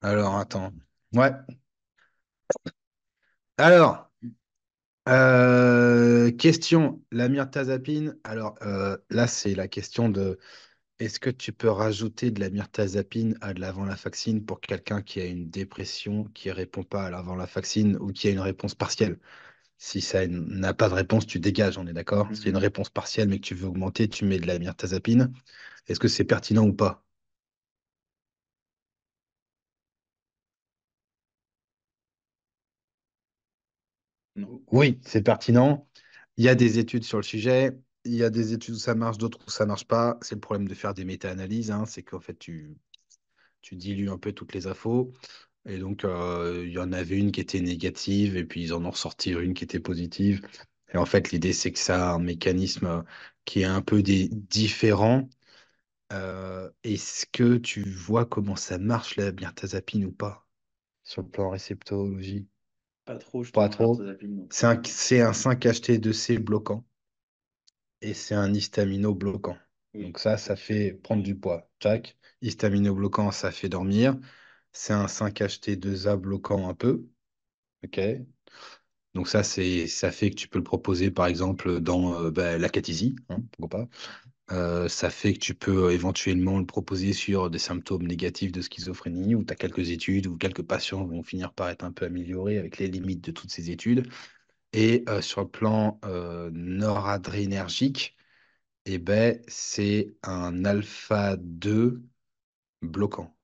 Alors, attends. Ouais. Alors, euh, question. La myrtazapine. Alors, euh, là, c'est la question de est-ce que tu peux rajouter de la myrtazapine à de l'avant-la-vaccine pour quelqu'un qui a une dépression, qui ne répond pas à l'avant-la-vaccine ou qui a une réponse partielle? Si ça n'a pas de réponse, tu dégages, on est d'accord? Si y a une réponse partielle mais que tu veux augmenter, tu mets de la myrtazapine. Est-ce que c'est pertinent ou pas? Oui, c'est pertinent. Il y a des études sur le sujet. Il y a des études où ça marche, d'autres où ça marche pas. C'est le problème de faire des méta-analyses. hein. C'est qu'en fait, tu, dilues un peu toutes les infos. Et donc, euh, il y en avait une qui était négative et puis ils en ont ressorti une qui était positive. Et en fait, l'idée, c'est que ça a un mécanisme qui est un peu différent. Euh, est-ce que tu vois comment ça marche la mirtazapine ou pas sur le plan réceptologie? Pas trop, je Pas trop. C'est un, c'est un 5-HT2C bloquant et c'est un histamino bloquant. Oui. Donc ça, ça fait prendre du poids. Tac. Histamino bloquant, ça fait dormir. C'est un 5-HT2A bloquant un peu. OK. Donc ça, c'est, ça fait que tu peux le proposer, par exemple, dans euh, bah, la catisie, hein, pourquoi pas. Euh, ça fait que tu peux euh, éventuellement le proposer sur des symptômes négatifs de schizophrénie, où tu as quelques études, où quelques patients vont finir par être un peu améliorés avec les limites de toutes ces études. Et euh, sur le plan noradrénergique, eh ben, c'est un alpha 2 bloquant.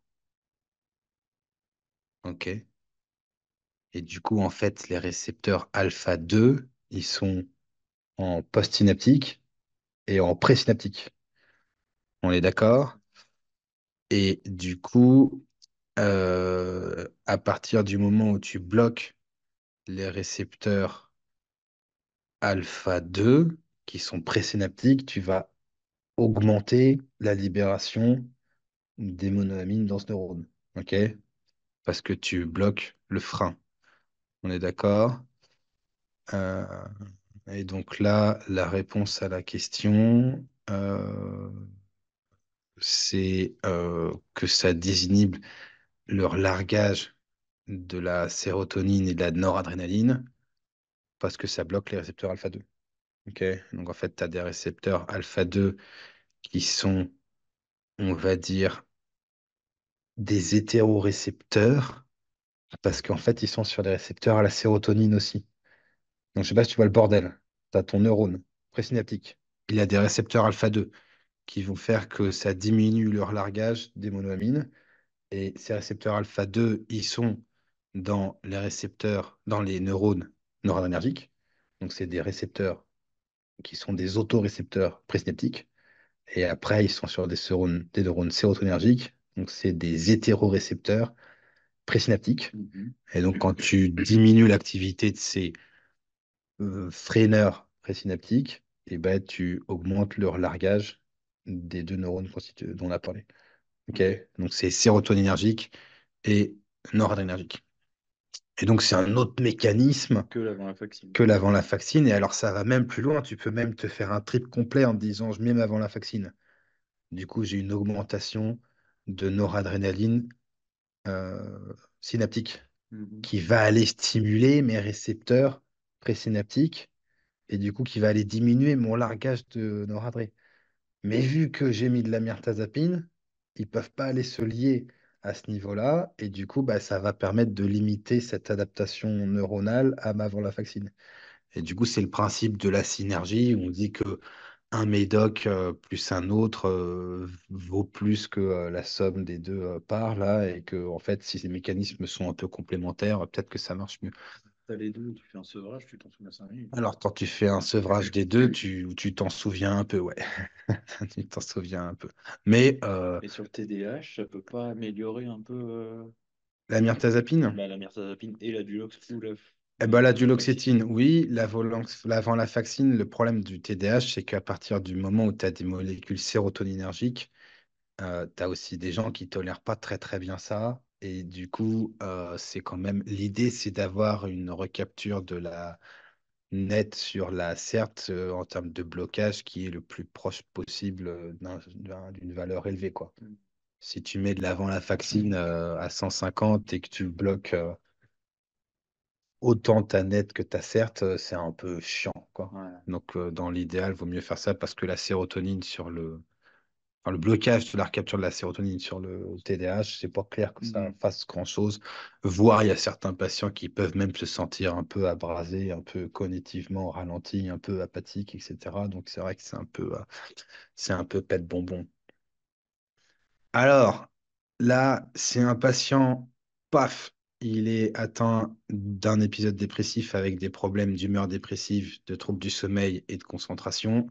OK? Et du coup, en fait, les récepteurs alpha 2, ils sont en postsynaptique et en présynaptique. On est d'accord? Et du coup, euh, à partir du moment où tu bloques les récepteurs alpha 2 qui sont présynaptiques, tu vas augmenter la libération des monoamines dans ce neurone. OK? Parce que tu bloques le frein. On est d'accord? Euh, et donc là, la réponse à la question, euh, c'est euh, que ça désinhibe leur largage de la sérotonine et de la noradrénaline parce que ça bloque les récepteurs alpha 2. OK? Donc en fait, tu as des récepteurs alpha 2 qui sont, on va dire, des hétérorécepteurs parce qu'en fait, ils sont sur les récepteurs à la sérotonine aussi. Donc je sais pas si tu vois le bordel. Tu as ton neurone présynaptique. Il a des récepteurs alpha 2 qui vont faire que ça diminue leur largage des monoamines. Et ces récepteurs alpha 2, ils sont dans les récepteurs, dans les neurones noradrénergiques. Donc, c'est des récepteurs qui sont des autorécepteurs présynaptiques. Et après, ils sont sur des neurones, des neurones sérotoninergiques. Donc, c'est des hétérorécepteurs présynaptiques. Mhm. Et donc, quand tu diminues l'activité de ces euh, freineurs présynaptiques, et ben, tu augmentes leur largage des deux neurones dont on a parlé. Donc, c'est sérotoninergique et noradrénergique. Et donc, c'est un autre mécanisme Que l'avant la vaccine. Et alors, ça va même plus loin. Tu peux même te faire un trip complet en te disant, je mets même avant la vaccine. Du coup, j'ai une augmentation de noradrénaline euh, synaptique Mhm. qui va aller stimuler mes récepteurs présynaptiques et du coup, qui va aller diminuer mon largage de noradré. Mais vu que j'ai mis de la myrtazapine, ils ne peuvent pas aller se lier à ce niveau-là. Et du coup, bah, ça va permettre de limiter cette adaptation neuronale à la vaccine. Et du coup, c'est le principe de la synergie. On dit que un médoc euh, plus un autre euh, vaut plus que euh, la somme des deux parts là, et que en fait, si ces mécanismes sont un peu complémentaires, peut-être que ça marche mieux. Les deux, tu fais un sevrage, tu t'en souviens 5 minutes. Alors, quand tu fais un sevrage des deux, tu tu t'en souviens un peu, ouais. Tu t'en souviens un peu. Mais euh, Et sur le TDAH, ça peut pas améliorer un peu euh, la myrtazapine, bah, la mirtazapine et la dulox ou la. eh ben, la duloxétine, oui. La volanx- L'avant la vaccine, le problème du TDAH, c'est qu'à partir du moment où tu as des molécules sérotoninergiques, tu as aussi des gens qui tolèrent pas très très bien ça. Et du coup, euh, c'est quand même l'idée, c'est d'avoir une recapture de la nette sur la CERT euh, en termes de blocage qui est le plus proche possible euh, d'un- d'un- d'une valeur élevée, quoi. Mm. Si tu mets de l'avant la vaccine euh, à 150 et que tu bloques euh, autant ta nette que ta certe, euh, c'est un peu chiant, quoi. Ouais. Donc, euh, dans l'idéal, vaut mieux faire ça parce que la sérotonine sur le, enfin, le blocage de la recapture de la sérotonine sur le TDAH, c'est pas clair que ça Mhm. fasse grand-chose. Voire, il y a certains patients qui peuvent même se sentir un peu abrasés, un peu cognitivement ralentis, un peu apathiques, etc. Donc, c'est vrai que c'est un peu, euh, c'est un peu pète bonbon. Alors, là, c'est un patient, paf, il est atteint d'un épisode dépressif avec des problèmes d'humeur dépressive, de troubles du sommeil et de concentration.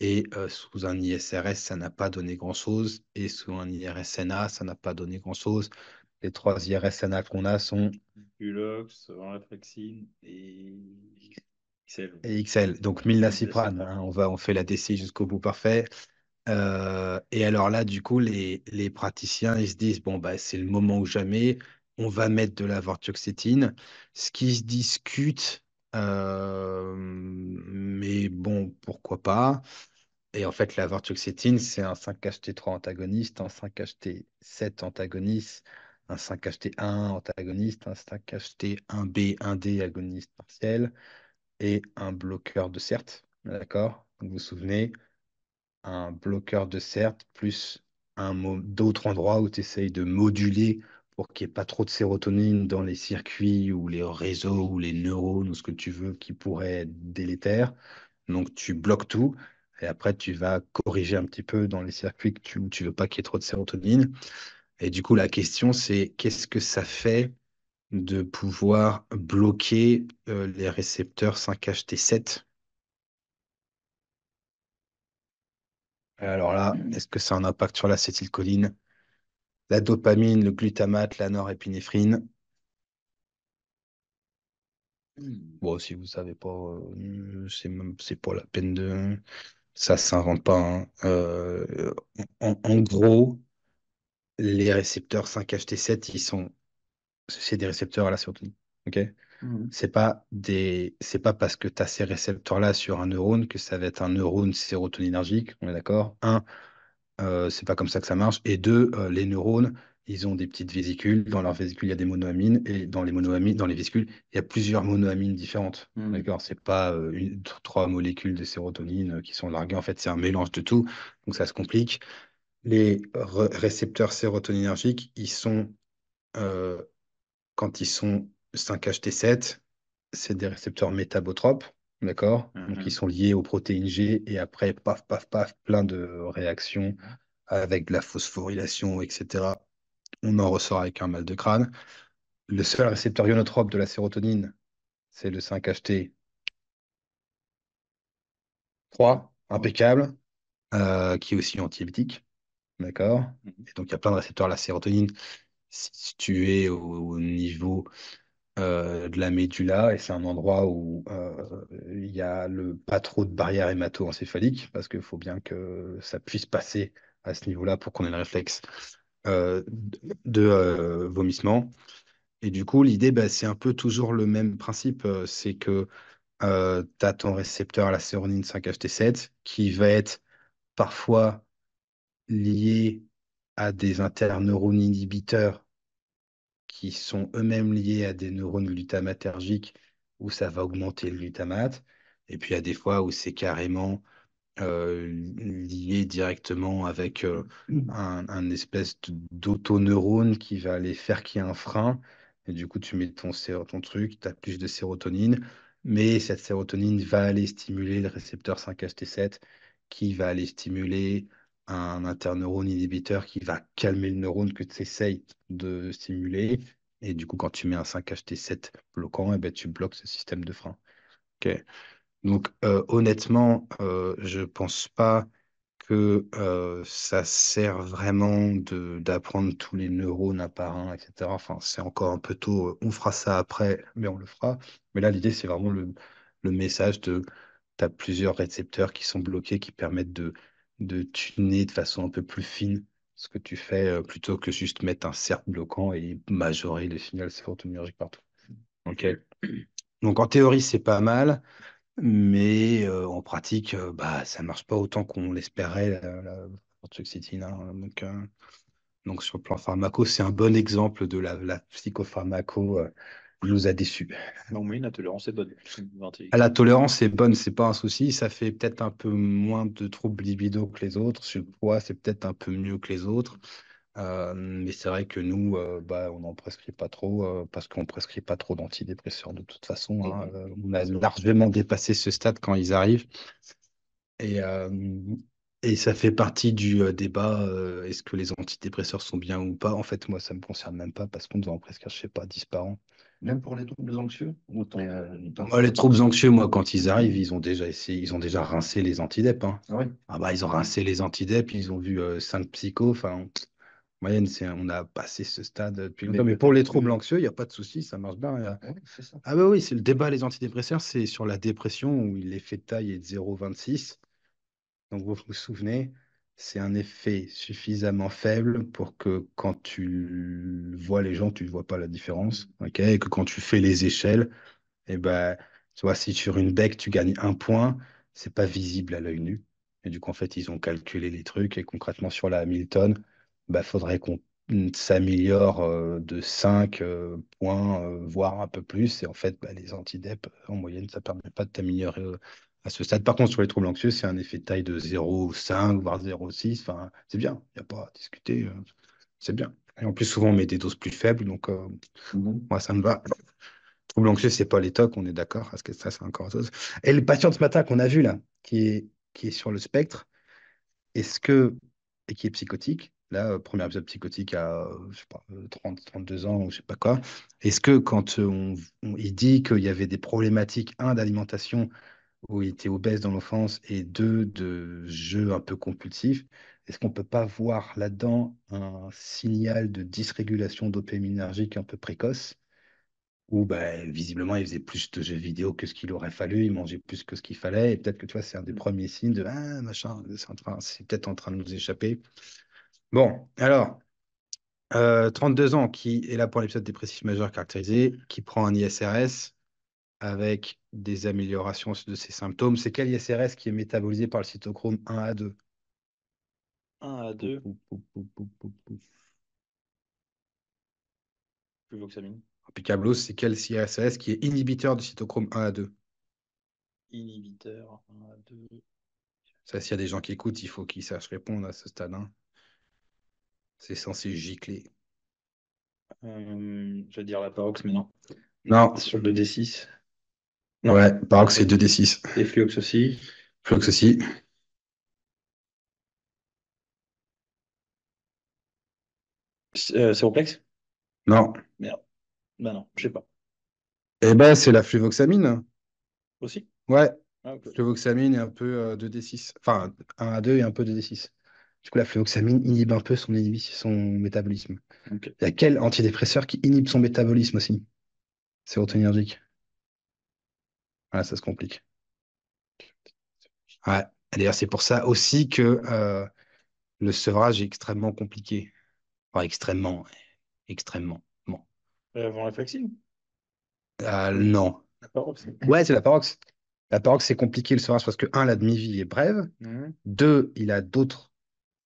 Et euh, sous un ISRS, ça n'a pas donné grand-chose. Et sous un IRSNA, ça n'a pas donné grand-chose. Les trois IRSNA qu'on a sont Dulox, Venlafaxine et XL. et XL, donc milnacipran. hein. on va, on fait la DC jusqu'au bout parfait. Euh, et alors là, du coup, les, les praticiens, ils se disent, bon, bah, c'est le moment ou jamais, on va mettre de la vortioxétine, ce qui se discute, euh, mais bon, pourquoi pas? Et en fait, la c'est un 5-HT3 antagoniste, un 5-HT7 antagoniste, un 5-HT1 antagoniste, un 5-HT1B, 1D agoniste partiel et un bloqueur de CERT. D'accord? Vous vous souvenez, un bloqueur de CERT plus d'autres endroits où tu essayes de moduler pour qu'il n'y ait pas trop de sérotonine dans les circuits ou les réseaux ou les neurones ou ce que tu veux qui pourrait être délétère. Donc tu bloques tout et après tu vas corriger un petit peu dans les circuits que tu, où tu veux pas qu'il y ait trop de sérotonine. Et du coup, la question c'est qu'est-ce que ça fait de pouvoir bloquer euh, les récepteurs 5HT7 Alors là, est-ce que ça a un impact sur l'acétylcholine, la dopamine, le glutamate, la norépinéphrine? Bon, si vous savez pas, euh, c'est pas la peine de... Ça s'invente pas. hein. Euh, en, en gros, les récepteurs 5HT7, ils sont... C'est des récepteurs à la sérotonine. ok? Mhm. c'est pas des... c'est pas parce que tu as ces récepteurs-là sur un neurone que ça va être un neurone sérotoninergique, on est d'accord? Un, Euh, c'est pas comme ça que ça marche. Et deux, euh, les neurones, ils ont des petites vésicules. Dans leurs vésicules, il y a des monoamines. Et dans les monoamines, dans les vésicules, il y a plusieurs monoamines différentes. Mhm. D'accord? C'est pas euh, une, trois molécules de sérotonine euh, qui sont larguées. En fait, c'est un mélange de tout. Donc ça se complique. Les récepteurs sérotoninergiques, ils sont, quand ils sont 5-HT7, c'est des récepteurs métabotropes. D'accord? Donc ils Mhm. sont liés aux protéines G. Et après, paf, paf, paf, plein de réactions avec de la phosphorylation, etc. On en ressort avec un mal de crâne. Le seul récepteur ionotrope de la sérotonine, c'est le 5-HT3, Ouais. impeccable, euh, qui est aussi antiépitique. D'accord? Mhm. Et donc, il y a plein de récepteurs à la sérotonine situés au, au niveau euh, de la médula, et c'est un endroit où euh, il y a le, pas trop de barrière hémato-encéphalique, parce qu'il faut bien que ça puisse passer à ce niveau-là pour qu'on ait le réflexe euh, de vomissement. Et du coup, l'idée, bah, c'est un peu toujours le même principe. c'est que tu as ton récepteur à la sérotonine 5-HT7 qui va être parfois lié à des interneurones inhibiteurs qui sont eux-mêmes liés à des neurones glutamatergiques où ça va augmenter le glutamate. Et puis, il y a des fois où c'est carrément euh, lié directement avec euh, un, un espèce d'autoneurone qui va aller faire qu'il y a un frein. Et du coup, tu mets ton, ton truc, tu as plus de sérotonine, mais cette sérotonine va aller stimuler le récepteur 5-HT7 qui va aller stimuler un interneurone inhibiteur qui va calmer le neurone que tu essayes de stimuler. Et du coup, quand tu mets un 5-HT7 bloquant, eh ben, tu bloques ce système de frein. Ok. Donc, euh, honnêtement, euh, je pense pas que euh, ça sert vraiment d'apprendre tous les neurones un par un, etc. Enfin, c'est encore un peu tôt. On fera ça après, mais on le fera. Mais là, l'idée, c'est vraiment le, le message de tu as plusieurs récepteurs qui sont bloqués, qui permettent de, de tuner de façon un peu plus fine ce que tu fais, euh, plutôt que juste mettre un cercle bloquant et majorer le signal sérotoninergique partout. Ok. Donc, en théorie, c'est pas mal. Mais euh, en pratique, euh, bah, ça marche pas autant qu'on l'espérait, là. Donc, Donc, sur le plan pharmaco, c'est un bon exemple de la, la psychopharmaco nous a déçus. Non, mais la tolérance est bonne. La tolérance est bonne, c'est pas un souci. Ça fait peut-être un peu moins de troubles libido que les autres. Sur le poids, c'est peut-être un peu mieux que les autres. Euh, mais c'est vrai que nous, euh, bah, on n'en prescrit pas trop euh, parce qu'on prescrit pas trop d'antidépresseurs de toute façon. hein. Euh, on a largement dépassé ce stade quand ils arrivent. Et, et ça fait partie du débat, est-ce que les antidépresseurs sont bien ou pas? En fait, moi, ça me concerne même pas parce qu'on doit en prescrire, je sais pas, 10 par an. Même pour les troubles anxieux ou ton- ton- Moi, les troubles anxieux, moi, quand ils arrivent, ils ont déjà essayé, ils ont déjà rincé les antidep. hein. Ah ouais. Ah bah, ils ont rincé les antidep, ils ont vu euh, cinq psychos. Enfin, en moyenne, c'est, on a passé ce stade depuis Mais longtemps. Mais pour les troubles anxieux, il n'y a pas de souci, ça marche bien. il y a- Ouais, c'est ça. Ah bah oui, c'est le débat, les antidépresseurs, c'est sur la dépression où l'effet de taille est de 0,26. Donc, vous vous souvenez, c'est un effet suffisamment faible pour que quand tu vois les gens, tu ne vois pas la différence. ok Et que quand tu fais les échelles, et ben, tu vois, si sur une bec, tu gagnes un point, c'est pas visible à l'œil nu. Et du coup, en fait, ils ont calculé les trucs et concrètement, sur la Hamilton, bah, faudrait qu'on mm, s'améliore euh, de 5 euh, points, euh, voire un peu plus. Et en fait, bah, les antidep, en moyenne, ça permet pas de t'améliorer à ce stade. Par contre, sur les troubles anxieux, c'est un effet de taille de 0,5, voire 0,6. Enfin, c'est bien. Il n'y a pas à discuter. euh, c'est bien. Et en plus, souvent, on met des doses plus faibles. Donc, euh, Mhm. moi, ça me va. Trouble anxieux, c'est pas les tocs, on est d'accord, parce que ça, c'est encore autre chose. Et le patient de ce matin qu'on a vu là, qui est, qui est sur le spectre, est-ce que, et qui est psychotique, là, euh, premier épisode psychotique à, je sais pas, euh, 30, 32 ans, ou je sais pas quoi, est-ce que quand on, on- il dit qu'il y avait des problématiques, un, d'alimentation, où il était obèse dans l'enfance, et deux, de jeux un peu compulsifs, est-ce qu'on peut pas voir là-dedans un signal de dysrégulation dopaminergique un peu précoce? où bah, visiblement il faisait plus de jeux vidéo que ce qu'il aurait fallu, il mangeait plus que ce qu'il fallait, et peut-être que tu vois, c'est un des premiers signes de ah, machin, c'est en train- c'est peut-être en train de nous échapper. Bon, alors, euh, 32 ans, qui est là pour l'épisode dépressif majeur caractérisé, qui prend un ISRS avec des améliorations de ses symptômes. C'est quel ISRS qui est métabolisé par le cytochrome 1 à 2? 1 à 2, Pouf, pouf, pouf. Picablos, c'est quel ISRS qui est inhibiteur du cytochrome 1 à 2? Inhibiteur, 1 à 2. Ça, s'il y a des gens qui écoutent, il faut qu'ils sachent répondre à ce stade. hein. C'est censé gicler. Euh, je vais dire la parox, mais non. Non, Sur le 2D6. Non. ouais, par que c'est 2d6. Et Fluox aussi. Flux aussi. Euh, Séroplex Non. Bah non, je sais pas. Eh ben, c'est la fluvoxamine. Aussi? Ouais, Ah, fluvoxamine et un peu euh, 2d6. Enfin, 1 à 2 et un peu 2d6. Du coup, la fluvoxamine inhibe un peu son, métabolisme. Il y a quel antidépresseur qui inhibe son métabolisme aussi? Sérotoninergique. Voilà, ça se complique. Ouais. D'ailleurs, c'est pour ça aussi que euh, le sevrage est extrêmement compliqué. Enfin, extrêmement. Extrêmement. Bon. Euh, avant la flexible Euh, non. La parox. Ouais, c'est la parox. La parox, c'est compliqué le sevrage parce que, un, la demi-vie est brève. Mhm. Deux, il a d'autres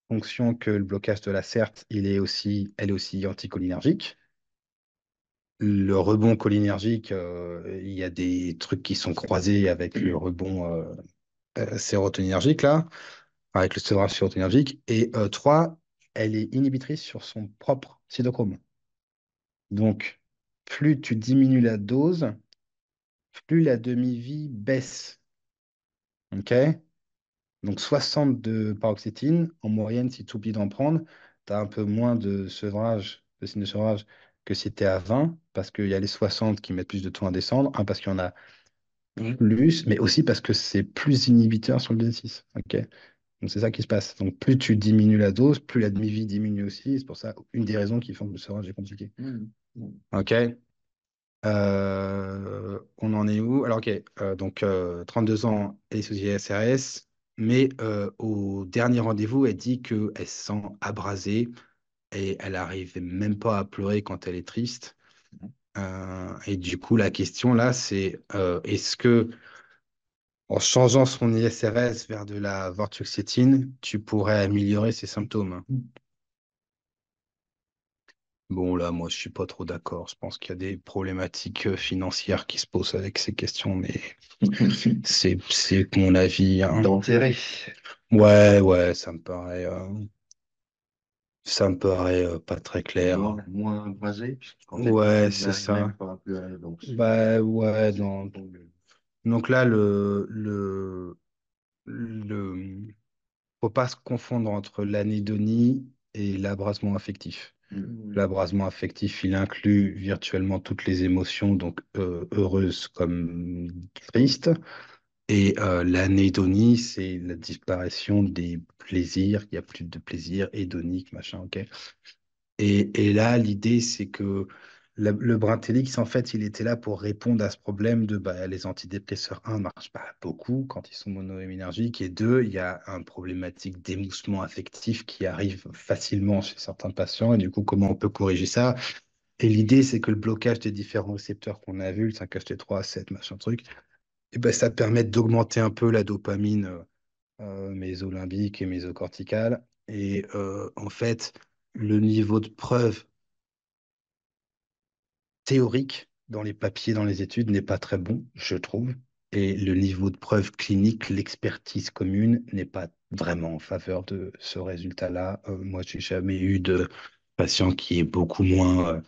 fonctions que le blocage de la CERT. Il est aussi, elle est aussi anticholinergique. Le rebond cholinergique, euh, il y a des trucs qui sont croisés avec le rebond euh, euh, sérotoninergique, là, avec le sevrage sérotoninergique. Et trois, elle est inhibitrice sur son propre cytochrome. Donc, plus tu diminues la dose, plus la demi-vie baisse. OK? Donc 60 de paroxétine, en moyenne, si tu oublies d'en prendre, tu as un peu moins de sevrage, de signes de sevrage que si tu es à 20, parce qu'il y a les 60 qui mettent plus de temps à descendre, un, parce qu'il y en a plus, mais aussi parce que c'est plus inhibiteur sur le D6. OK? Donc c'est ça qui se passe. Donc plus tu diminues la dose, plus la demi-vie diminue aussi. C'est pour ça une des raisons qui font que le sevrage est compliqué. Mhm. OK? Euh, on en est où? Alors, OK. euh, donc, euh, 32 ans, elle est sous ISRS, mais euh, au dernier rendez-vous, elle dit qu'elle se sent abrasée et elle n'arrive même pas à pleurer quand elle est triste. Euh, et du coup, la question là, c'est euh, est-ce que en changeant son ISRS vers de la vortioxétine, tu pourrais améliorer ses symptômes? Bon, là, moi, je suis pas trop d'accord. Je pense qu'il y a des problématiques euh, financières qui se posent avec ces questions, mais c'est, c'est mon avis, hein. D'enterrer. Ouais, ouais, ça me paraît, euh, ça me paraît euh, pas très clair. Moins, moins brasé. puisqu'en fait, Ouais, c'est ça. même pas plus à- donc, c'est- Bah, ouais, c'est- donc, euh, Donc là, le, le, le, faut pas se confondre entre l'anédonie et l'abrasement affectif. mm. L'abrasement affectif, il inclut virtuellement toutes les émotions, donc euh, heureuses comme tristes. Et euh, l'anédonie, c'est la disparition des plaisirs. Il n'y a plus de plaisir hédonique, machin, ok. Et, là, l'idée, c'est que la- le Brintellix, en fait, il était là pour répondre à ce problème de bah, les antidépresseurs, un, ne marchent pas beaucoup quand ils sont monoaminergiques, et deux, il y a un problématique d'émoussement affectif qui arrive facilement chez certains patients, et du coup, comment on peut corriger ça? Et l'idée, c'est que le blocage des différents récepteurs qu'on a vus, le 5-HT3, 7, machin truc, et ben, ça permet d'augmenter un peu la dopamine euh, euh, mésolimbique et mésocorticale. Et euh, en fait, le niveau de preuve théorique dans les papiers, dans les études, n'est pas très bon, je trouve. Et le niveau de preuve clinique, l'expertise commune n'est pas vraiment en faveur de ce résultat-là. Euh, moi, j'ai jamais eu de patient qui est beaucoup moins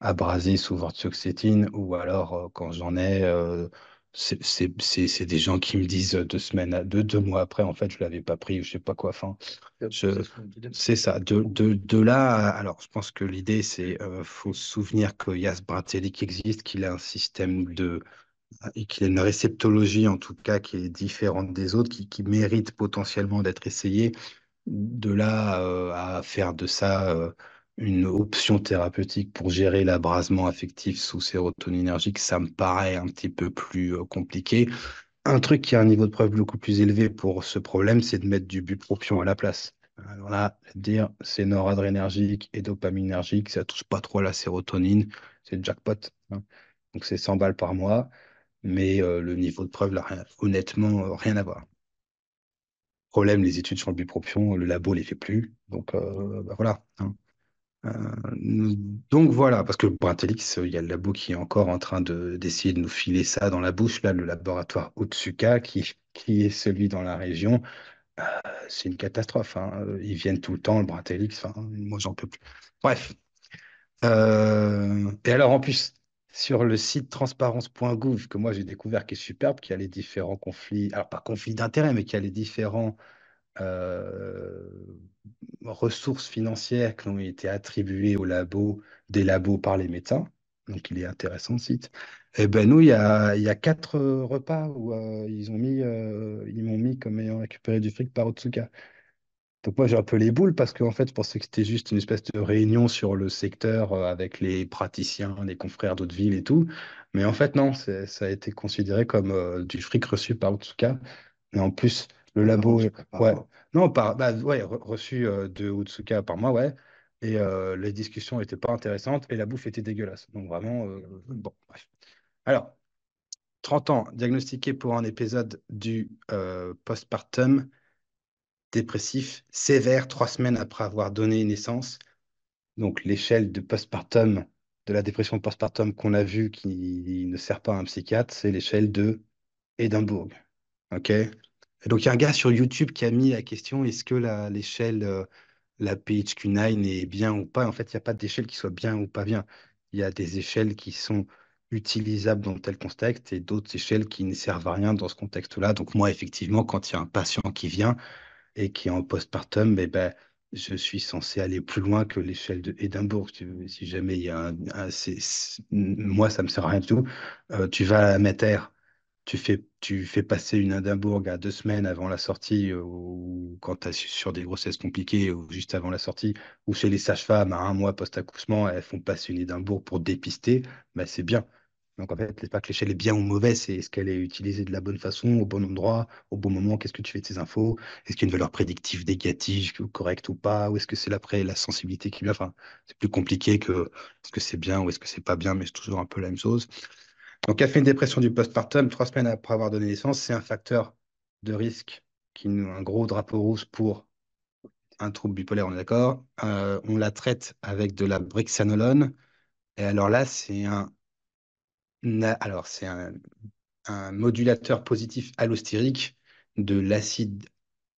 abrasé sous vortioxétine, ou alors quand j'en ai, c'est des gens qui me disent euh, deux semaines, à- deux, deux mois après, en fait, je l'avais pas pris, ou je sais pas quoi. Enfin, C'est ce ça. De, de, de là, alors, je pense que l'idée, c'est euh, faut se souvenir que Yas Bratelli qui existe, qu'il a un système de et qu'il a une réceptologie en tout cas qui est différente des autres, qui, qui mérite potentiellement d'être essayée. De là euh, à faire de ça euh, une option thérapeutique pour gérer l'abrasement affectif sous sérotoninergique, ça me paraît un petit peu plus euh, compliqué. Un truc qui a un niveau de preuve beaucoup plus élevé pour ce problème, c'est de mettre du bupropion à la place. Alors là, dire c'est noradrénergique et dopaminergique, ça touche pas trop la sérotonine, c'est jackpot. hein. Donc c'est 100 balles par mois, mais euh, le niveau de preuve, là, rien- honnêtement, euh, rien à voir. Problème, les études sur le bupropion, le labo les fait plus. Donc bah voilà. hein. Euh, donc voilà, parce que pour Intellix, il y a le labo qui est encore en train de, d'essayer de nous filer ça dans la bouche. Là, le laboratoire Otsuka, qui, qui est celui dans la région, euh, c'est une catastrophe. hein. Ils viennent tout le temps, le Brintellix, enfin, moi j'en peux plus. Bref. Euh, et alors en plus, sur le site transparence.gouv, que moi j'ai découvert qui est superbe, qui a les différents conflits, alors pas conflits d'intérêts, mais qui a les différents euh, ressources financières qui ont été attribuées aux labos, des labos par les médecins. Donc, il est intéressant le site. Et ben nous, il y a, quatre euh, repas où euh, ils ont mis, euh, ils m'ont mis comme ayant récupéré du fric par Otsuka. Donc moi, j'ai un peu les boules parce qu'en fait, je pensais que c'était juste une espèce de réunion sur le secteur euh, avec les praticiens, les confrères d'autres villes et tout. Mais en fait, non, ça a été considéré comme euh, du fric reçu par Otsuka. Et en plus, le Ah, labo, je ouais, non, par, bah, ouais, re- reçu euh, de Otsuka par mois, ouais. Et euh, les discussions n'étaient pas intéressantes et la bouffe était dégueulasse. Donc vraiment, euh, bon, bref. Alors, 30 ans, diagnostiqué pour un épisode du euh, postpartum dépressif sévère, trois semaines après avoir donné naissance. Donc l'échelle de postpartum, de la dépression postpartum qu'on a vue qui ne sert pas à un psychiatre, c'est l'échelle de Édimbourg. OK? Donc, il y a un gars sur YouTube qui a mis la question, est-ce que la- l'échelle, euh, la PHQ-9 est bien ou pas? En fait, il n'y a pas d'échelle qui soit bien ou pas bien. Il y a des échelles qui sont utilisables dans tel contexte et d'autres échelles qui ne servent à rien dans ce contexte-là. Donc, moi, effectivement, quand il y a un patient qui vient et qui est en postpartum, eh ben, je suis censé aller plus loin que l'échelle de Édimbourg. Si jamais il y a un, moi, ça me sert à rien du tout. Euh, tu vas à la Mater, tu fais, tu fais passer une Édimbourg à deux semaines avant la sortie, euh, ou quand tu sur des grossesses compliquées, ou juste avant la sortie, ou chez les sages-femmes à un mois post-accouchement, elles font passer une Édimbourg pour dépister, ben c'est bien. Donc en fait, pas que l'échelle est bien ou mauvaise, c'est est-ce qu'elle est utilisée de la bonne façon, au bon endroit, au bon moment, qu'est-ce que tu fais de ces infos, est-ce qu'il y a une valeur prédictive négative, correcte ou pas, ou est-ce que c'est l'après la sensibilité qui vient, enfin, c'est plus compliqué que est-ce que c'est bien ou est-ce que c'est pas bien, mais c'est toujours un peu la même chose. Donc, une dépression du postpartum trois semaines après avoir donné naissance. C'est un facteur de risque, qui nous, un gros drapeau rouge pour un trouble bipolaire, on est d'accord. Euh, on la traite avec de la brexanolone. Et alors là, c'est un, alors c'est un, modulateur positif allostérique de l'acide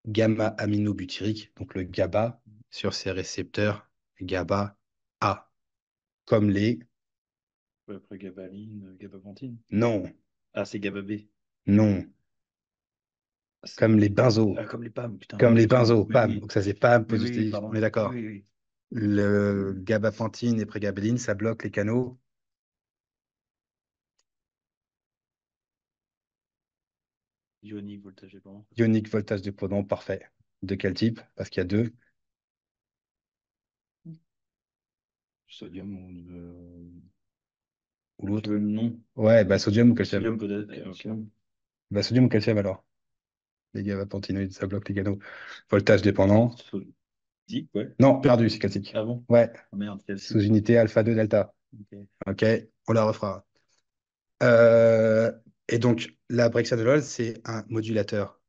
gamma-aminobutyrique, donc le GABA, sur ses récepteurs GABA A, comme les Après gabaline, gabapentine. non, Ah, c'est GABA B. non, Ah, comme les benzos, Ah, comme les PAM, putain. comme les benzos, Oui, PAM. oui. Donc ça, c'est PAM Oui, oui, oui, positif, pardon. on est d'accord. Oui, oui, Le gabapentine et prégabaline, ça bloque les canaux oui. Ionique, voltage dépendant. ioniques, voltage dépendant, parfait. De quel type? Parce qu'il y a deux. Sodium ou de- Ou l'autre. Le nom? Ouais, bah sodium ou calcium. Sodium peut-être. Bah sodium ou calcium alors. Les gabapentinoïdes, ça bloque les canaux. Voltage dépendant. Sodique, ouais. Non, perdu, c'est classique. Ah bon? Ouais, Ah merde, sous unité alpha 2 delta. Ok. Ok, on la refera. Euh, et donc, la brexanolone, c'est un modulateur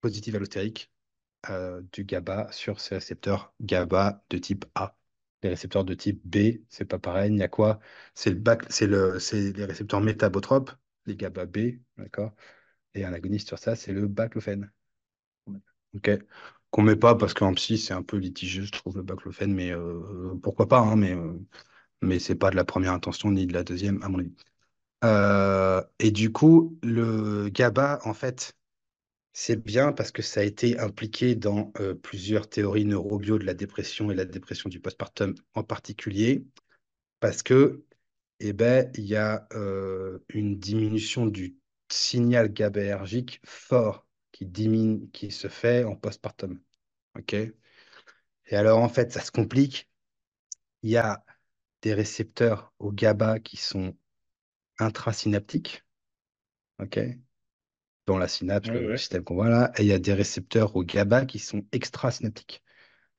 positif allostérique euh, du GABA sur ses récepteurs GABA de type A. Les récepteurs de type B, c'est pas pareil. Il y a quoi? C'est le bac, c'est le, c'est les récepteurs métabotropes, les GABA B, d'accord? Et un agoniste sur ça, c'est le baclofène. Ok. Qu'on met pas parce qu'en psy, c'est un peu litigieux, je trouve, le baclofène, mais euh, pourquoi pas, hein, mais, euh, mais c'est pas de la première intention ni de la deuxième, à mon avis. Euh, et du coup, le GABA, en fait, c'est bien parce que ça a été impliqué dans plusieurs théories neurobio de la dépression et la dépression du postpartum en particulier, parce que, eh ben, il y a une diminution du signal GABAergique fort qui diminue, qui se fait en postpartum. Et alors, en fait, ça se complique. Il y a des récepteurs au GABA qui sont intrasynaptiques? Dans la synapse, Ouais, le ouais. système qu'on voit là, et il y a des récepteurs au GABA qui sont extrasynaptiques,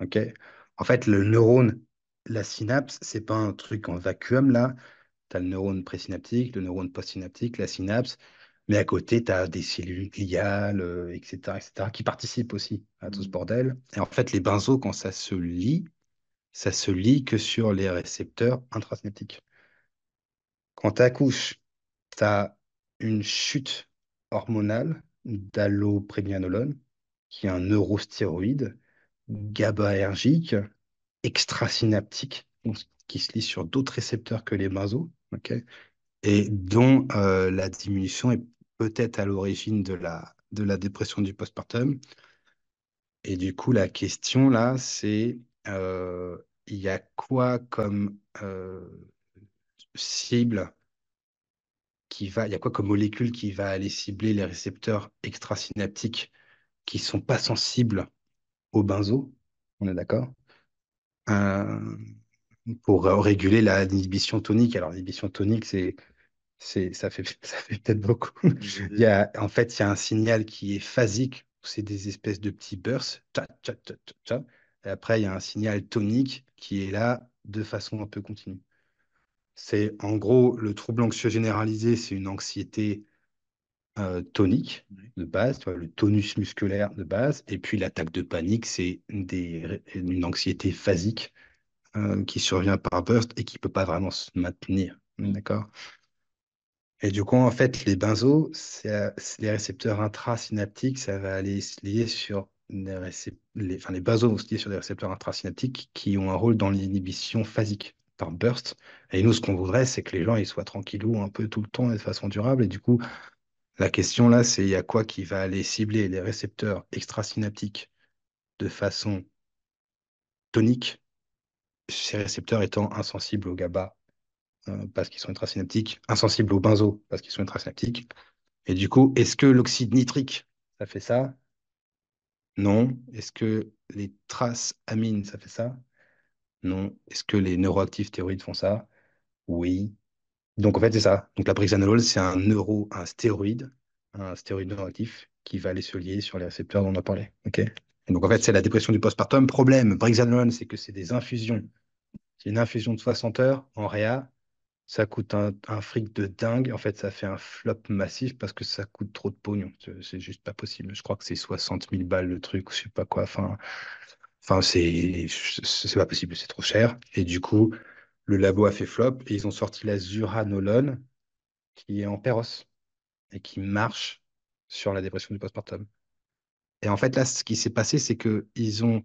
OK? En fait, le neurone, la synapse, c'est pas un truc en vacuum là. Tu as le neurone présynaptique, le neurone postsynaptique, la synapse, mais à côté, tu as des cellules gliales, euh, etc., etc., qui participent aussi à tout ce Mhm. bordel. Et en fait, les benzos, quand ça se lie, ça se lie que sur les récepteurs intrasynaptiques. Quand tu accouches, tu as une chute hormonale d'allopregnanolone, qui est un neurostéroïde GABAergique, extrasynaptique, qui se lie sur d'autres récepteurs que les benzos, et dont euh, la diminution est peut-être à l'origine de la, de la dépression du postpartum. Et du coup, la question là, c'est euh, il y a quoi comme euh, cible qui va, il y a quoi comme molécule qui va aller cibler les récepteurs extrasynaptiques qui sont pas sensibles au benzo, on est d'accord, Euh, pour réguler la l'inhibition tonique. Alors, l'inhibition tonique, c'est C'est, ça fait, ça fait peut-être beaucoup. Il y a, en fait, il y a un signal qui est phasique, c'est des espèces de petits bursts. Et après, il y a un signal tonique qui est là de façon un peu continue. C'est en gros le trouble anxieux généralisé, c'est une anxiété euh, tonique de base, tu vois, le tonus musculaire de base. Et puis l'attaque de panique, c'est des, une anxiété phasique euh, qui survient par burst et qui peut pas vraiment se maintenir. D'accord? Et du coup, en fait, les benzos, c'est, c'est les récepteurs intrasynaptiques, ça va aller se lier sur les, récep- les, enfin, les benzos vont se lier sur des récepteurs intrasynaptiques qui ont un rôle dans l'inhibition phasique par burst. Et nous, ce qu'on voudrait, c'est que les gens ils soient tranquillous un peu tout le temps et de façon durable. Et du coup, la question là, c'est il y a quoi qui va aller cibler les récepteurs extrasynaptiques de façon tonique, ces récepteurs étant insensibles au GABA euh, parce qu'ils sont intrasynaptiques, insensibles aux benzos parce qu'ils sont intrasynaptiques. Et du coup, est-ce que l'oxyde nitrique, ça fait ça? Non. Est-ce que les traces amines, ça fait ça? Non. Est-ce que les neuroactifs thyroïdes font ça? Oui. Donc en fait, c'est ça. Donc la brexanolone, c'est un neuro, un stéroïde, un stéroïde neuroactif qui va aller se lier sur les récepteurs dont on a parlé. OK? Donc en fait, c'est la dépression du postpartum. Problème, brexanolone, c'est que c'est des infusions. C'est une infusion de 60 heures en réa. Ça coûte un, fric de dingue. En fait, ça fait un flop massif parce que ça coûte trop de pognon. C'est juste pas possible. Je crois que c'est 60 000 balles le truc, je sais pas quoi. Enfin, Enfin, c'est pas possible, c'est trop cher. Et du coup, le labo a fait flop et ils ont sorti la zuranolone qui est en Péros et qui marche sur la dépression du postpartum. Et en fait, là, ce qui s'est passé, c'est que ils ont,